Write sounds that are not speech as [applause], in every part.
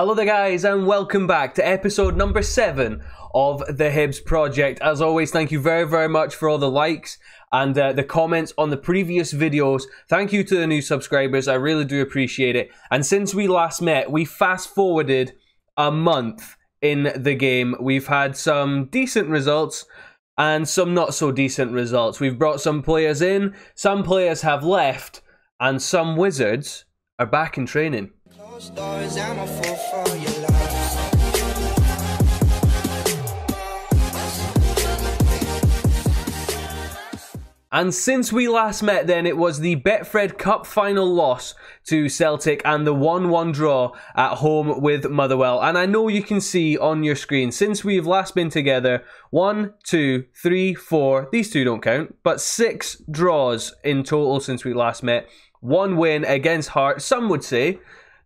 Hello there, guys, and welcome back to episode number seven of the Hibs Project. As always, thank you very, very much for all the likes and uh, the comments on the previous videos. Thank you to the new subscribers. I really do appreciate it. And since we last met, we fast forwarded a month in the game. We've had some decent results and some not so decent results. We've brought some players in, some players have left, and some wizards are back in training. And since we last met, then it was the Betfred Cup final loss to Celtic and the 1 1 draw at home with Motherwell. And I know you can see on your screen, since we've last been together, one, two, three, four, these two don't count, but six draws in total since we last met. One win against Hearts, some would say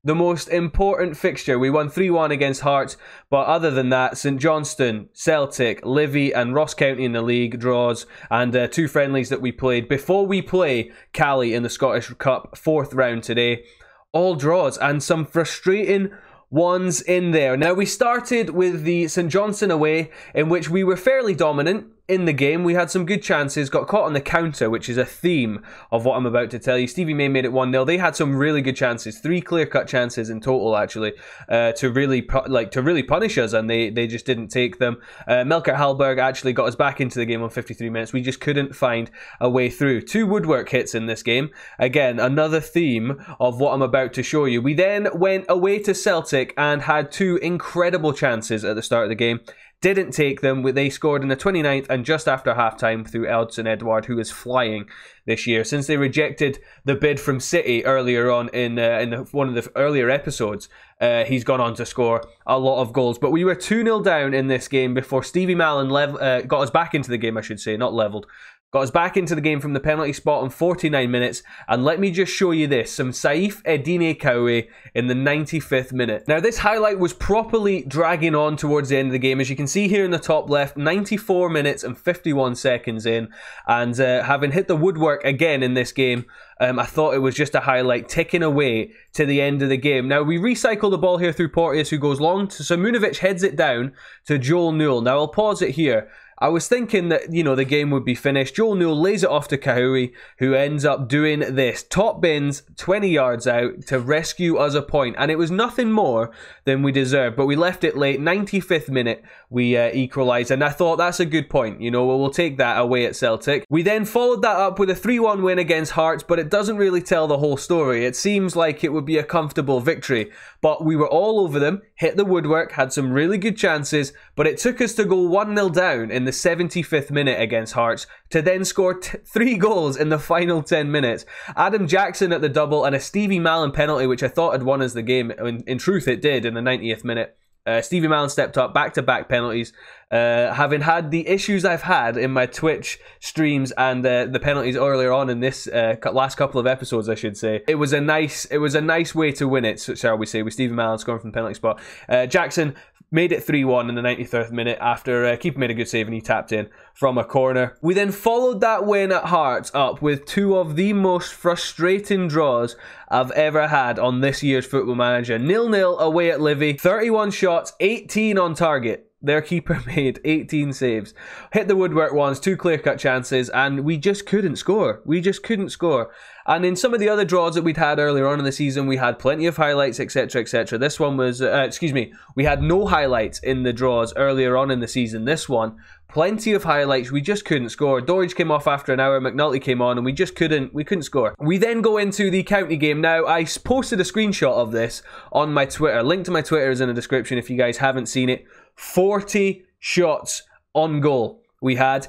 the most important fixture. We won 3 1 against Hearts, but other than that, St Johnstone, Celtic, Livy, and Ross County in the league draws, and uh, two friendlies that we played before we play Caley in the Scottish Cup fourth round today. All draws and some frustrating ones in there. Now, we started with the St Johnstone away, in which we were fairly dominant in the game. We had some good chances, got caught on the counter, which is a theme of what I'm about to tell you. Stevie May made it 1 0. They had some really good chances, three clear cut chances in total, actually, uh, to really like to really punish us, and they, they just didn't take them. Uh, Melker Hallberg actually got us back into the game on 53 minutes. We just couldn't find a way through. Two woodwork hits in this game. Again, another theme of what I'm about to show you. We then went away to Celtic and had two incredible chances at the start of the game didn't take them. They scored in the 29th and just after halftime through Odsonne Edouard, who is flying this year. Since they rejected the bid from City earlier on in uh, in one of the earlier episodes, uh, he's gone on to score a lot of goals. But we were 2 0 down in this game before Stevie Mallan lev- uh, got us back into the game, I should say, not levelled. Got us back into the game from the penalty spot in 49 minutes. And let me just show you this. Some Saif Eddine Khaoui in the 95th minute. Now, this highlight was properly dragging on towards the end of the game. As you can see here in the top left, 94 minutes and 51 seconds in. And uh, having hit the woodwork again in this game, um, I thought it was just a highlight ticking away to the end of the game. Now, we recycle the ball here through Porteous, who goes long. So Simunovic heads it down to Joel Newell. Now, I'll pause it here. I was thinking that, you know, the game would be finished. Joel Newell lays it off to Khaoui, who ends up doing this. Top bins 20 yards out to rescue us a point. And it was nothing more than we deserved. But we left it late. 95th minute, we uh, equalised. And I thought that's a good point. You know, we'll take that away at Celtic. We then followed that up with a 3 1 win against Hearts, but it doesn't really tell the whole story. It seems like it would be a comfortable victory. But we were all over them, hit the woodwork, had some really good chances, but it took us to go 1 0 down in the 75th minute against Hearts to then score three goals in the final 10 minutes. Adam Jackson at the double and a Stevie Mallan penalty, which I thought had won us the game. In, in truth, it did in the 90th minute. Uh, Stevie Mallan stepped up, back to back penalties. Uh, having had the issues I've had in my Twitch streams and uh, the penalties earlier on in this uh, last couple of episodes, I should say, it was a nice, it was a nice way to win it, shall we say, with Stevie Mallan scoring from the penalty spot. Uh, Jackson made it 3 1 in the 93rd minute after uh, keeper made a good save and he tapped in from a corner. We then followed that win at Hearts up with two of the most frustrating draws I've ever had on this year's Football Manager. Nil nil away at Livy, 31 shots, 18 on target. Their keeper [laughs] made 18 saves, hit the woodwork once, two clear cut chances, and we just couldn't score. We just couldn't score. And in some of the other draws that we'd had earlier on in the season, we had plenty of highlights, etc., etc. This one was, uh, excuse me, we had no highlights in the draws earlier on in the season. This one, plenty of highlights. We just couldn't score. Doidge came off after an hour. McNulty came on, and we just couldn't. We couldn't score. We then go into the county game. Now, I posted a screenshot of this on my Twitter. Link to my Twitter is in the description if you guys haven't seen it. 40 shots on goal. We had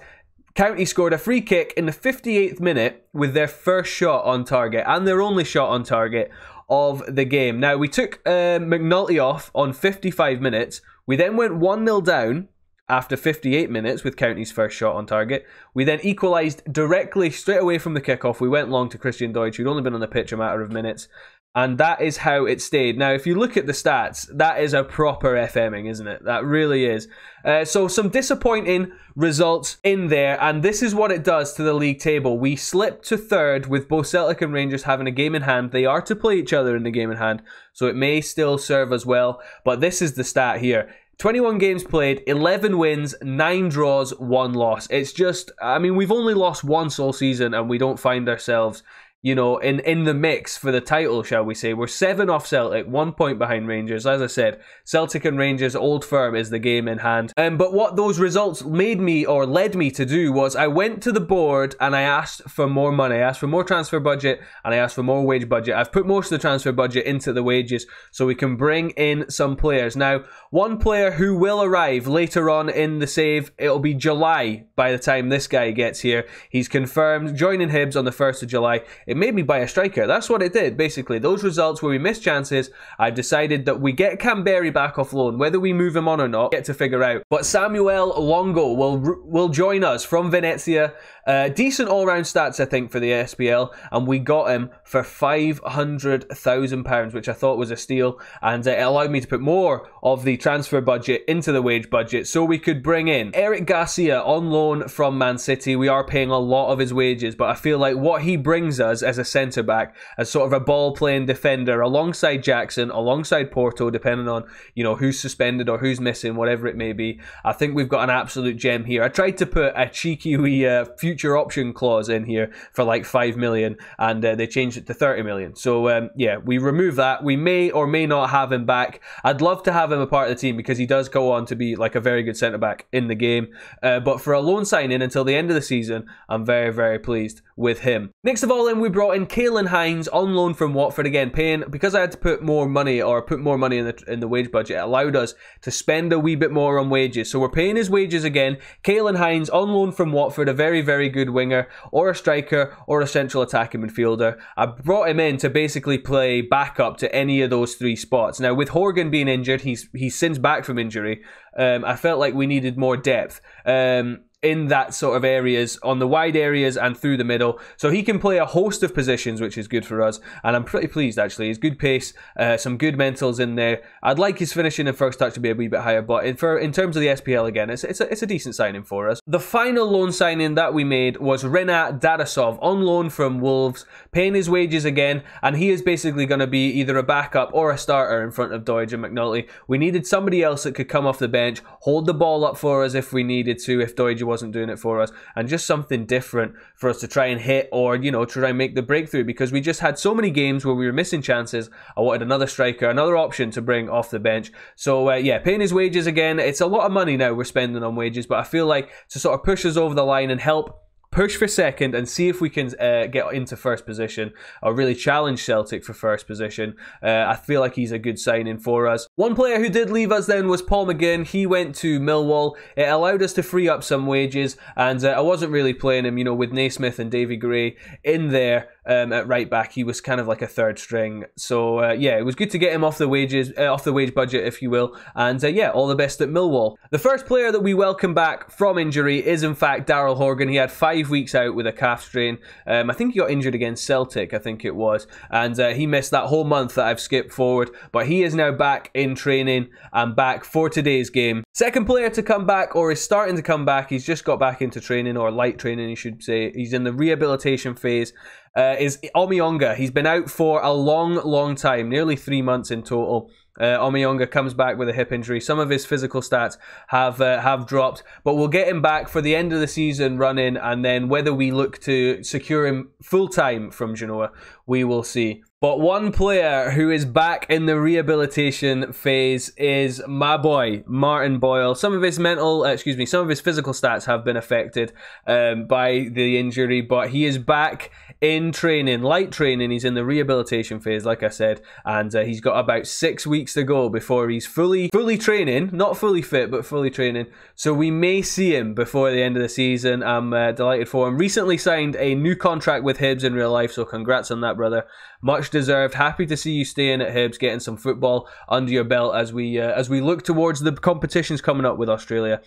County scored a free kick in the 58th minute with their first shot on target and their only shot on target of the game. Now, we took uh, McNulty off on 55 minutes. We then went 1 0 down after 58 minutes with County's first shot on target. We then equalised directly straight away from the kickoff. We went long to Christian Doidge, who'd only been on the pitch a matter of minutes. And that is how it stayed. Now, if you look at the stats, that is a proper FMing, isn't it? That really is. Uh, so, some disappointing results in there, and this is what it does to the league table. We slipped to third with both Celtic and Rangers having a game in hand. They are to play each other in the game in hand, so it may still serve as well. But this is the stat here 21 games played, 11 wins, 9 draws, 1 loss. It's just, I mean, we've only lost once all season, and we don't find ourselves you know, in, in the mix for the title, shall we say. We're seven off Celtic, one point behind Rangers. As I said, Celtic and Rangers, old firm is the game in hand. Um, but what those results made me or led me to do was I went to the board and I asked for more money. I asked for more transfer budget and I asked for more wage budget. I've put most of the transfer budget into the wages so we can bring in some players. Now, one player who will arrive later on in the save, it'll be July by the time this guy gets here. He's confirmed joining Hibs on the 1st of July. It made me buy a striker. That's what it did, basically. Those results where we missed chances, I've decided that we get Kamberi back off loan. Whether we move him on or not, get to figure out. But Samuel Longo will will join us from Venezia. Uh, decent all-round stats, I think, for the SPL, and we got him for five hundred thousand pounds, which I thought was a steal, and it allowed me to put more of the transfer budget into the wage budget, so we could bring in Eric Garcia on loan from Man City. We are paying a lot of his wages, but I feel like what he brings us as a centre back, as sort of a ball playing defender alongside Jackson, alongside Porto, depending on you know who's suspended or who's missing, whatever it may be. I think we've got an absolute gem here. I tried to put a cheeky wee uh, future option clause in here for like five million, and uh, they changed it to thirty million. So um, yeah, we remove that. We may or may not have him back. I'd love to have him a part of the team because he does go on to be like a very good centre back in the game. Uh, but for a loan signing until the end of the season, I'm very very pleased with him. Next of all, then we brought in Kaylen Hinds on loan from Watford again, paying because I had to put more money or put more money in the in the wage budget. It allowed us to spend a wee bit more on wages, so we're paying his wages again. Kaylen Hinds on loan from Watford, a very very good winger or a striker or a central attacking midfielder. I brought him in to basically play backup to any of those three spots. Now with Horgan being injured, he's he's since back from injury. Um, I felt like we needed more depth. Um, in that sort of areas on the wide areas and through the middle. So he can play a host of positions, which is good for us. And I'm pretty pleased actually. He's good pace, uh, some good mentals in there. I'd like his finishing and first touch to be a wee bit higher, but in, for in terms of the SPL again, it's it's a, it's a decent signing for us. The final loan signing that we made was Renat Dadashov on loan from Wolves, paying his wages again, and he is basically going to be either a backup or a starter in front of Doidge and McNulty. We needed somebody else that could come off the bench, hold the ball up for us if we needed to, if Doidge was wasn't doing it for us, and just something different for us to try and hit or, you know, try and make the breakthrough because we just had so many games where we were missing chances. I wanted another striker, another option to bring off the bench. So, uh, yeah, paying his wages again. It's a lot of money now we're spending on wages, but I feel like to sort of push us over the line and help push for second and see if we can uh, get into first position or really challenge Celtic for first position. Uh, I feel like he's a good signing for us. One player who did leave us then was Paul McGinn. He went to Millwall. It allowed us to free up some wages, and uh, I wasn't really playing him, you know, with Naismith and Davy Gray in there um, at right back. He was kind of like a third string. So uh, yeah, it was good to get him off the wages, uh, off the wage budget, if you will. And uh, yeah, all the best at Millwall. The first player that we welcome back from injury is in fact Daryl Horgan. He had five weeks out with a calf strain. Um, I think he got injured against Celtic. I think it was, and uh, he missed that whole month that I've skipped forward. But he is now back in training and back for today's game. Second player to come back, or is starting to come back. He's just got back into training or light training, you should say. He's in the rehabilitation phase uh, is Omeonga. He's been out for a long, long time, nearly three months in total. Uh, Omeonga comes back with a hip injury. Some of his physical stats have uh, have dropped, but we'll get him back for the end of the season running, and then whether we look to secure him full time from Genoa, we will see. But one player who is back in the rehabilitation phase is my boy, Martin Boyle. Some of his mental, uh, excuse me, some of his physical stats have been affected um, by the injury, but he is back in training, light training. He's in the rehabilitation phase, like I said, and uh, he's got about six weeks to go before he's fully, fully training, not fully fit, but fully training. So we may see him before the end of the season. I'm uh, delighted for him. Recently signed a new contract with Hibs in real life, so congrats on that, brother. Much deserved. Happy to see you staying at Hibs, getting some football under your belt as we uh, as we look towards the competitions coming up with Australia.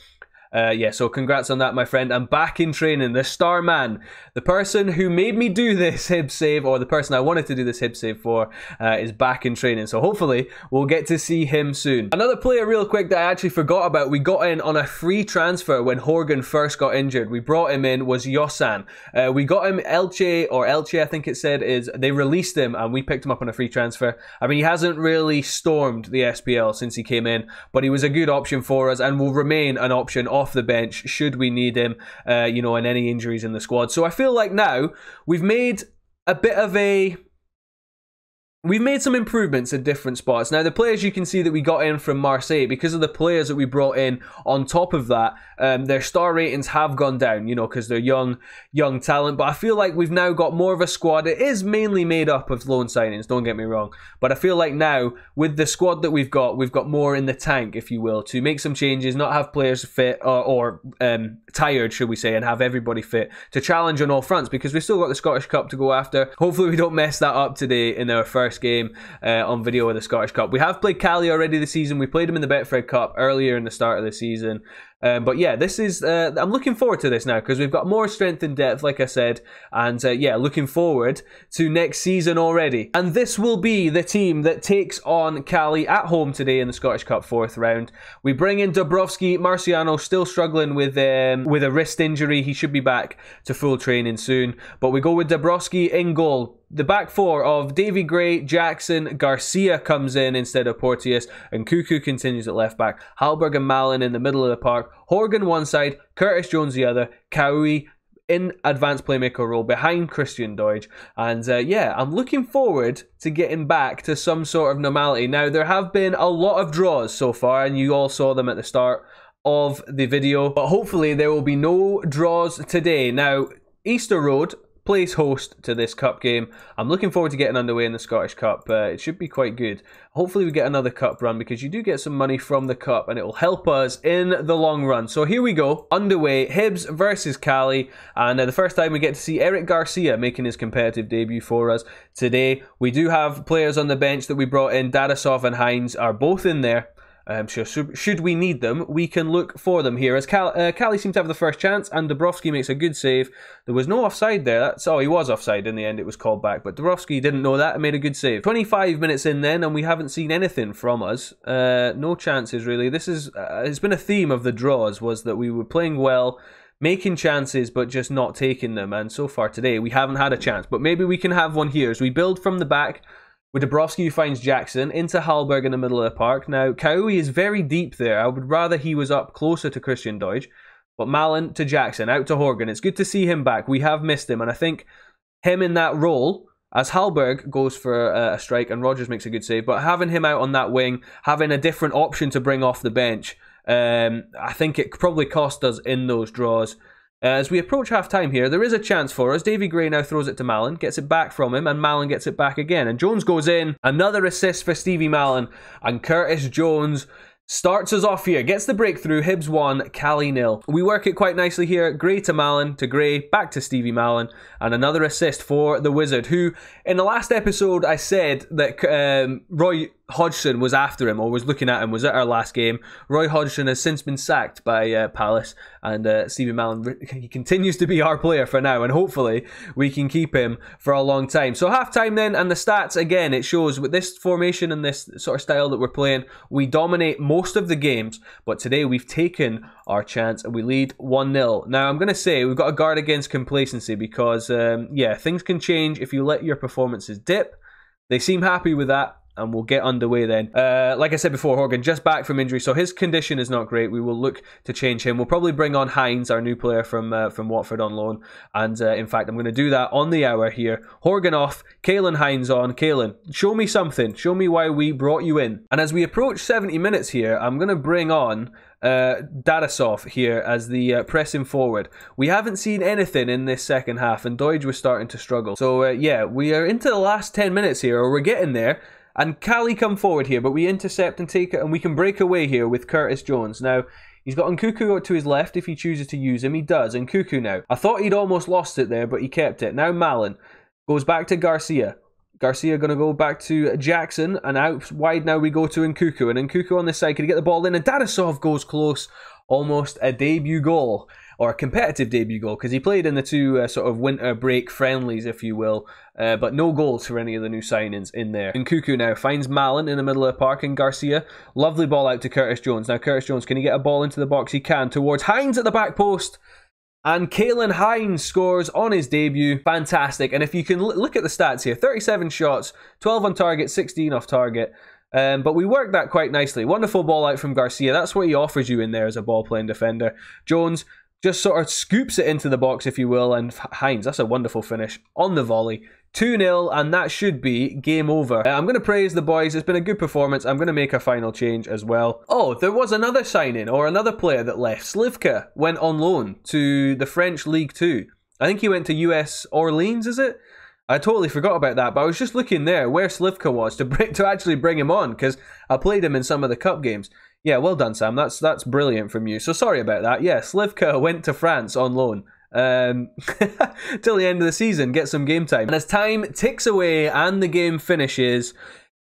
Uh, yeah, so congrats on that, my friend. I'm back in training. The star man, the person who made me do this [laughs] hip save, or the person I wanted to do this hip save for, uh, is back in training. So hopefully we'll get to see him soon. Another player, real quick, that I actually forgot about. We got in on a free transfer when Horgan first got injured. We brought him in was Josan. Uh, we got him Elche or Elche, I think it said is they released him and we picked him up on a free transfer. I mean, he hasn't really stormed the SPL since he came in, but he was a good option for us and will remain an option off the bench should we need him, uh, you know, and any injuries in the squad. So I feel like now we've made a bit of a We've made some improvements at different spots. Now, the players you can see that we got in from Marseille, because of the players that we brought in on top of that, um, their star ratings have gone down, you know, because they're young, young talent. But I feel like we've now got more of a squad. It is mainly made up of loan signings, don't get me wrong. But I feel like now, with the squad that we've got, we've got more in the tank, if you will, to make some changes, not have players fit or, or um, tired, should we say, and have everybody fit to challenge on all fronts, because we've still got the Scottish Cup to go after. Hopefully, we don't mess that up today in our first first game uh, on video of the Scottish Cup. We have played Caley already this season. We played them in the Betfred Cup earlier in the start of the season. Um, but yeah, this is uh, I'm looking forward to this now because we've got more strength and depth, like I said, and uh, yeah, looking forward to next season already. And this will be the team that takes on Caley at home today in the Scottish Cup fourth round. We bring in Dabrowski, Marciano still struggling with um, with a wrist injury. He should be back to full training soon. But we go with Dabrowski in goal the back four of Davy Gray, Jackson, Garcia comes in instead of Porteous, and Nkuku continues at left back. Hallberg and Mallan in the middle of the park. Horgan one side, Curtis Jones the other. Khaoui in advanced playmaker role behind Christian Doidge. And uh, yeah, I'm looking forward to getting back to some sort of normality. Now, there have been a lot of draws so far, and you all saw them at the start of the video, but hopefully there will be no draws today. Now, Easter Road plays host to this cup game. I'm looking forward to getting underway in the Scottish Cup. Uh, it should be quite good. Hopefully, we get another cup run because you do get some money from the cup and it will help us in the long run. So here we go, underway. Hibs versus Caley, and uh, the first time we get to see Eric Garcia making his competitive debut for us today. We do have players on the bench that we brought in. Dadashov and Hinds are both in there. Um, so should we need them, we can look for them here. As Cal, uh, Caley seemed to have the first chance, and Dabrowski makes a good save. There was no offside there. That's, oh, he was offside in the end. It was called back, but Dabrowski didn't know that and made a good save. 25 minutes in then, and we haven't seen anything from us. Uh, no chances really. This is uh, it's been a theme of the draws was that we were playing well making chances but just not taking them. And so far today, we haven't had a chance. But maybe we can have one here as we build from the back. With Dabrowski, who finds Jackson into Hallberg in the middle of the park. Now, Khaoui is very deep there. I would rather he was up closer to Christian Doidge. But Mallan to Jackson, out to Horgan. It's good to see him back. We have missed him, and I think him in that role, as Hallberg goes for a strike and Rogers makes a good save, but having him out on that wing, having a different option to bring off the bench, um, I think it probably cost us in those draws. As we approach half time here, there is a chance for us. Davy Gray now throws it to Mallan, gets it back from him, and Mallan gets it back again. And Jones goes in. Another assist for Stevie Mallan. And Curtis Jones Starts us off here, gets the breakthrough, Hibs 1, Caley nil. We work it quite nicely here, Gray to Mallan, to Gray, back to Stevie Mallan, and another assist for the Wizard, who, in the last episode, I said that um, Roy Hodgson was after him or was looking at him was at our last game. Roy Hodgson has since been sacked by uh, Palace, and uh, Stevie Mallan he continues to be our player for now, and hopefully we can keep him for a long time. So half time then, and the stats again it shows with this formation and this sort of style that we're playing, we dominate most of the games, but today we've taken our chance and we lead one 0 Now I'm going to say we've got to guard against complacency because um, yeah things can change if you let your performances dip. They seem happy with that and we'll get underway then. Uh, like I said before, Horgan just back from injury, so his condition is not great. We will look to change him. We'll probably bring on Hinds, our new player from uh, from Watford on loan, and uh, in fact, I'm going to do that on the hour here. Horgan off, Kaylen Hinds on. Kaylen, show me something. Show me why we brought you in. And as we approach 70 minutes here, I'm going to bring on uh, here as the uh, pressing forward. We haven't seen anything in this second half, and Doidge was starting to struggle. So uh, yeah, we are into the last 10 minutes here, or we're getting there. And Caley come forward here, but we intercept and take it, and we can break away here with Curtis Jones. Now, he's got Nkuku to his left if he chooses to use him. He does. Nkuku now. I thought he'd almost lost it there, but he kept it. Now Mallan goes back to Garcia. Garcia going to go back to Jackson, and out wide now we go to Nkuku. And Nkuku on this side, can he get the ball in? And Dadashov goes close almost a debut goal or a competitive debut goal because he played in the two uh, sort of winter break friendlies, if you will, uh, but no goals for any of the new signings in there. And Nkuku now finds Mallan in the middle of the park and Garcia. Lovely ball out to Curtis Jones. Now, Curtis Jones, can he get a ball into the box? He can towards Hinds at the back post. And Kaylen Hinds scores on his debut. Fantastic. And if you can look at the stats here 37 shots, 12 on target, 16 off target. Um, but we worked that quite nicely. Wonderful ball out from Garcia. That's what he offers you in there as a ball playing defender. Jones just sort of scoops it into the box, if you will, and Hinds, that's a wonderful finish on the volley. 2 0, and that should be game over. Uh, I'm going to praise the boys. It's been a good performance. I'm going to make a final change as well. Oh, there was another signing or another player that left. Slivka went on loan to the French League 2. I think he went to US Orleans, is it? I totally forgot about that, but I was just looking there where Slivka was to bring, [laughs] to actually bring him on because I played him in some of the cup games. Yeah, well done, Sam. That's that's brilliant from you. So sorry about that. Yeah, Slivka went to France on loan um, [laughs] till the end of the season, get some game time. And as time ticks away and the game finishes,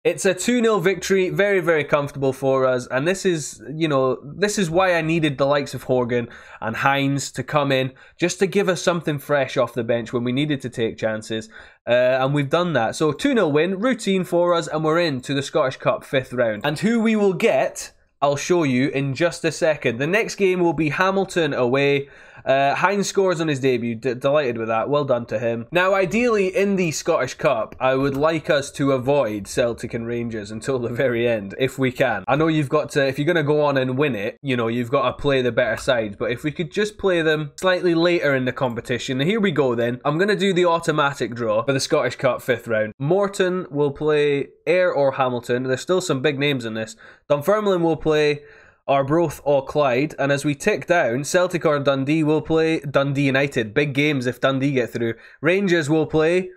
it's a 2 0 victory, very, very comfortable for us. And this is, you know, this is why I needed the likes of Horgan and Hinds to come in just to give us something fresh off the bench when we needed to take chances. Uh, and we've done that. So 2 0 win, routine for us, and we're in to the Scottish Cup fifth round. And who we will get I'll show you in just a second. The next game will be Hamilton away. Uh, Hinds scores on his debut. D- delighted with that. Well done to him. Now, ideally, in the Scottish Cup, I would like us to avoid Celtic and Rangers until the very end, if we can. I know you've got to, if you're going to go on and win it, you know, you've got to play the better side. But if we could just play them slightly later in the competition, here we go then. I'm going to do the automatic draw for the Scottish Cup fifth round. Morton will play Ayr or Hamilton. There's still some big names in this. Dunfermline will play Arbroath or Clyde. And as we tick down, Celtic or Dundee will play Dundee United. Big games if Dundee get through. Rangers will play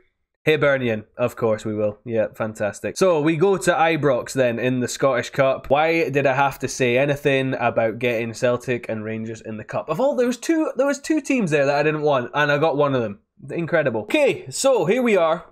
Hibernian. Of course we will. Yeah, fantastic. So we go to Ibrox then in the Scottish Cup. Why did I have to say anything about getting Celtic and Rangers in the cup? Of all there was two there was two teams there that I didn't want, and I got one of them. Incredible. Okay, so here we are.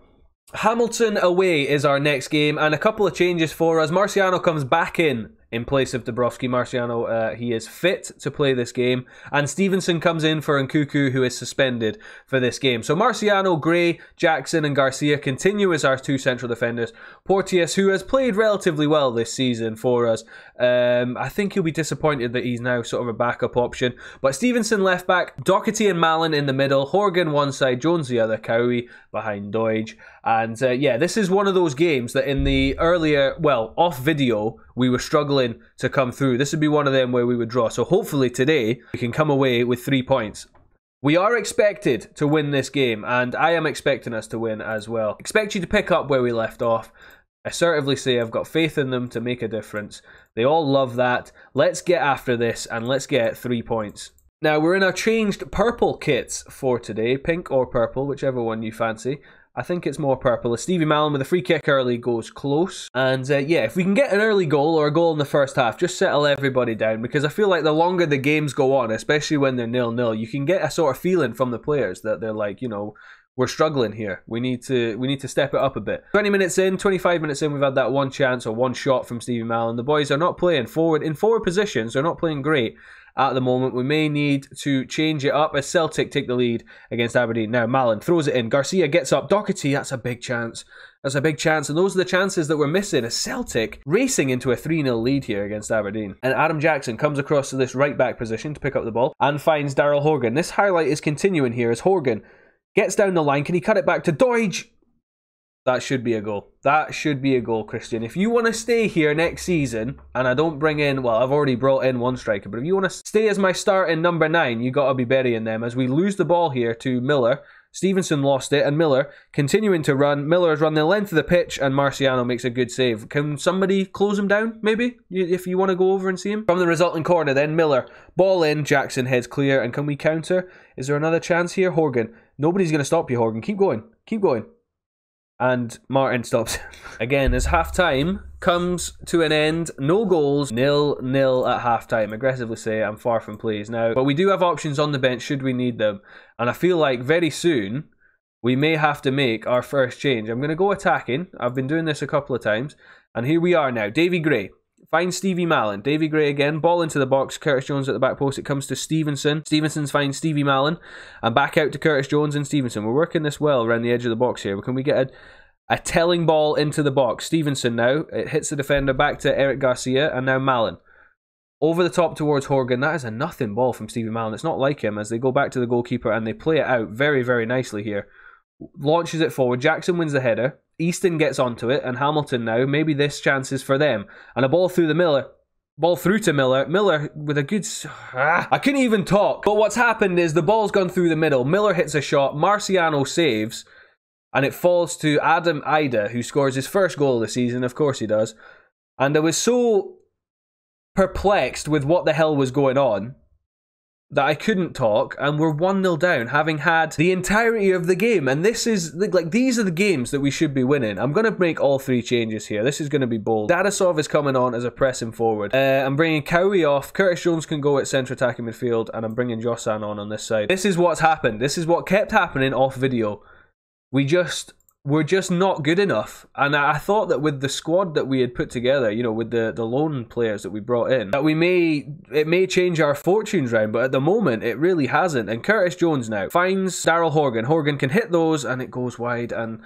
Hamilton away is our next game, and a couple of changes for us. Marciano comes back in in place of Dabrowski. Marciano, uh, he is fit to play this game. And Stevenson comes in for Nkuku, who is suspended for this game. So Marciano, Gray, Jackson, and Garcia continue as our two central defenders. Porteous, who has played relatively well this season for us, um, I think he'll be disappointed that he's now sort of a backup option. But Stevenson left back, Doherty and Mallan in the middle, Horgan one side, Jones the other, Cowie behind Doidge. And uh, yeah, this is one of those games that in the earlier, well, off video, we were struggling to come through. This would be one of them where we would draw. So hopefully today we can come away with three points. We are expected to win this game, and I am expecting us to win as well. Expect you to pick up where we left off. Assertively say I've got faith in them to make a difference. They all love that. Let's get after this and let's get three points. Now we're in our changed purple kits for today, pink or purple, whichever one you fancy. I think it's more purple. Stevie Mallan with a free kick early goes close. And uh, yeah, if we can get an early goal or a goal in the first half, just settle everybody down because I feel like the longer the games go on, especially when they're nil nil, you can get a sort of feeling from the players that they're like, you know, we're struggling here. We need to we need to step it up a bit. 20 minutes in, 25 minutes in, we've had that one chance or one shot from Stevie Mallan. The boys are not playing forward in forward positions. They're not playing great at the moment. We may need to change it up as Celtic take the lead against Aberdeen. Now, Mallan throws it in. Garcia gets up. Doherty, that's a big chance. That's a big chance. And those are the chances that we're missing as Celtic racing into a 3 0 lead here against Aberdeen. And Adam Jackson comes across to this right back position to pick up the ball and finds Daryl Horgan. This highlight is continuing here as Horgan gets down the line. Can he cut it back to Doidge? That should be a goal. That should be a goal, Christian. If you want to stay here next season, and I don't bring in, well, I've already brought in one striker, but if you want to stay as my start in number nine, you got to be burying them. As we lose the ball here to Miller, Stevenson lost it, and Miller continuing to run. Miller has run the length of the pitch, and Marciano makes a good save. Can somebody close him down, maybe, if you want to go over and see him? From the resulting corner, then Miller. Ball in, Jackson heads clear, and can we counter? Is there another chance here? Horgan. Nobody's going to stop you, Horgan. Keep going. Keep going and Martin stops. Again, as half time comes to an end, no goals, nil nil at half time. Aggressively say I'm far from pleased now, but we do have options on the bench should we need them, and I feel like very soon we may have to make our first change. I'm going to go attacking. I've been doing this a couple of times, and here we are now. Davy Gray finds Stevie Mallan. Davy Gray again, ball into the box. Curtis Jones at the back post. It comes to Stevenson. Stevenson finds Stevie Mallan. And back out to Curtis Jones and Stevenson. We're working this well around the edge of the box here. Can we get a, a telling ball into the box? Stevenson now. It hits the defender back to Eric Garcia. And now Mallan. Over the top towards Horgan. That is a nothing ball from Stevie Mallan. It's not like him as they go back to the goalkeeper and they play it out very, very nicely here. Launches it forward. Jackson wins the header. Easton gets onto it, and Hamilton now, maybe this chance is for them. And a ball through the Miller. Ball through to Miller. Miller with a good. Ah, I couldn't even talk. But what's happened is the ball's gone through the middle. Miller hits a shot. Marciano saves. And it falls to Adam Idah, who scores his first goal of the season. Of course he does. And I was so perplexed with what the hell was going on that I couldn't talk, and we're 1 0 down, having had the entirety of the game. And this is like these are the games that we should be winning. I'm going to make all three changes here. This is going to be bold. Dadashov is coming on as a pressing forward. Uh, I'm bringing Cowie off. Curtis Jones can go at centre attacking midfield, and I'm bringing Josan on on this side. This is what's happened. This is what kept happening off video. We just we're just not good enough. And I thought that with the squad that we had put together, you know, with the, the loan players that we brought in, that we may it may change our fortunes round, but at the moment it really hasn't. And Curtis Jones now finds Daryl Horgan. Horgan can hit those and it goes wide and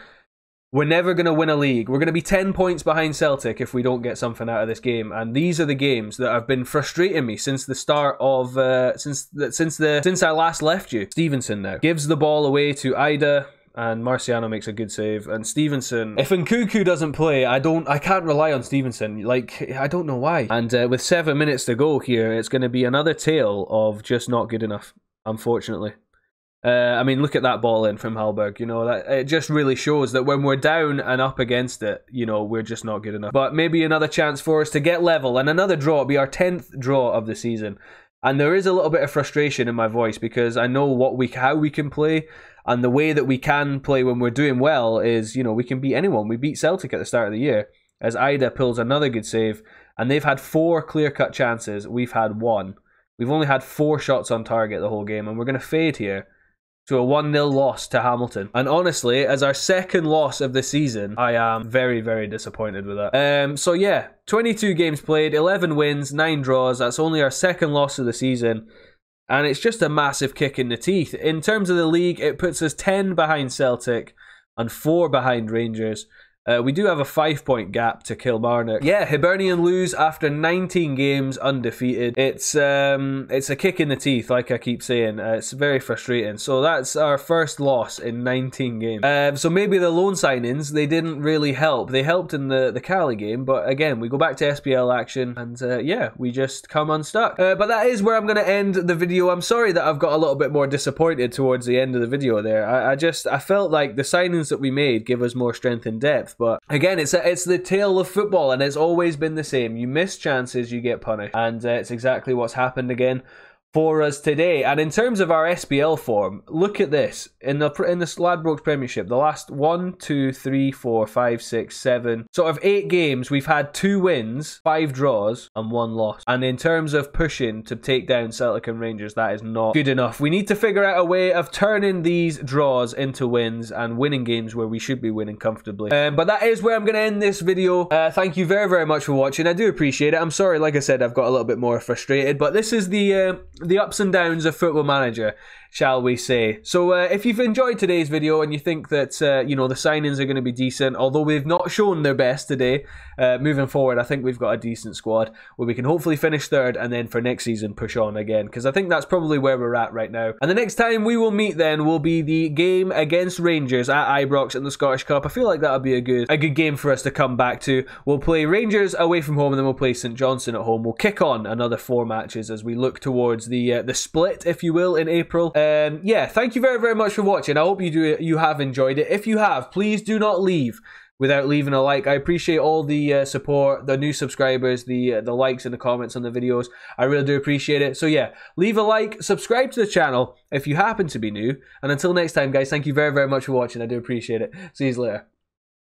we're never going to win a league. We're going to be 10 points behind Celtic if we don't get something out of this game. And these are the games that have been frustrating me since the start of uh, since the, since the since I last left you. Stevenson now gives the ball away to Idah and Marciano makes a good save. And Stevenson, if Nkunku doesn't play, I don't, I can't rely on Stevenson. Like I don't know why. And uh, with seven minutes to go here, it's going to be another tale of just not good enough. Unfortunately. Uh, I mean, look at that ball in from Hallberg. You know that it just really shows that when we're down and up against it, you know we're just not good enough. But maybe another chance for us to get level and another draw. Be our tenth draw of the season, and there is a little bit of frustration in my voice because I know what we how we can play and the way that we can play when we're doing well is, you know, we can beat anyone. We beat Celtic at the start of the year as Ida pulls another good save, and they've had four clear cut chances. We've had one. We've only had four shots on target the whole game, and we're going to fade here to a 1 0 loss to Hamilton. And honestly, as our second loss of the season, I am very, very disappointed with that. Um, so yeah, 22 games played, 11 wins, 9 draws. That's only our second loss of the season and it's just a massive kick in the teeth. In terms of the league, it puts us 10 behind Celtic and 4 behind Rangers. Uh, we do have a five point gap to Kilmarnock. Yeah, Hibernian lose after 19 games undefeated. It's um, it's a kick in the teeth, like I keep saying. Uh, it's very frustrating. So that's our first loss in 19 games. Um, so maybe the loan signings they didn't really help. They helped in the the Caley game, but again we go back to SPL action, and uh, yeah, we just come unstuck. Uh, but that is where I'm going to end the video. I'm sorry that I've got a little bit more disappointed towards the end of the video. There, I, I just I felt like the signings that we made give us more strength and depth. But again, it's a, it's the tale of football, and it's always been the same. You miss chances, you get punished, and uh, it's exactly what's happened again for us today. And in terms of our SPL form, look at this in the in the Ladbrokes Premiership. The last one, two, three, four, five, six, seven, sort of eight games, we've had two wins, five draws, and one loss. And in terms of pushing to take down Celtic and Rangers, that is not good enough. We need to figure out a way of turning these draws into wins and winning games where we should be winning comfortably. Um, but that is where I'm going to end this video. Uh, thank you very, very much for watching. I do appreciate it. I'm sorry, like I said, I've got a little bit more frustrated, but this is the uh, the ups and downs of Football Manager shall we say. So uh, if you've enjoyed today's video and you think that, uh, you know, the signings are going to be decent, although we've not shown their best today, uh, moving forward, I think we've got a decent squad where we can hopefully finish third and then for next season push on again, because I think that's probably where we're at right now. And the next time we will meet then will be the game against Rangers at Ibrox in the Scottish Cup. I feel like that'll be a good, a good game for us to come back to. We'll play Rangers away from home and then we'll play St Johnstone at home. We'll kick on another four matches as we look towards the uh, the split, if you will, in April um, yeah, thank you very, very much for watching. I hope you do you have enjoyed it. If you have, please do not leave without leaving a like. I appreciate all the uh, support, the new subscribers, the uh, the likes and the comments on the videos. I really do appreciate it. So yeah, leave a like, subscribe to the channel if you happen to be new. And until next time, guys, thank you very, very much for watching. I do appreciate it. See you later.